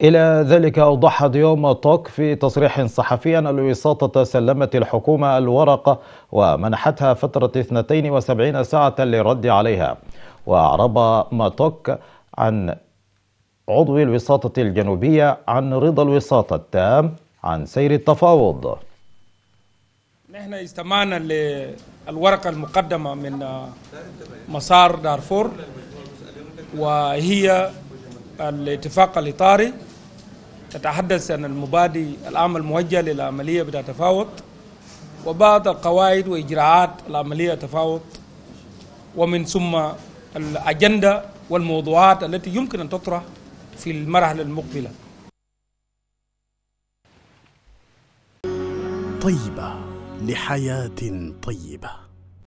إلى ذلك أوضح ديوم توك في تصريح صحفي أن الوساطة سلمت الحكومة الورقة ومنحتها فترة 72 ساعة للرد عليها. وأعرب ماتوك عن عضو الوساطة الجنوبية عن رضا الوساطة التام عن سير التفاوض. نحن استمعنا للورقة المقدمة من مسار دارفور وهي الاتفاق الإطاري. تتحدث عن المبادئ العام الموجه للعملية بتاع تفاوض وبعض القواعد وإجراءات العملية تفاوض ومن ثم الأجندة والموضوعات التي يمكن أن تطرح في المرحلة المقبلة. طيبة لحياة طيبة.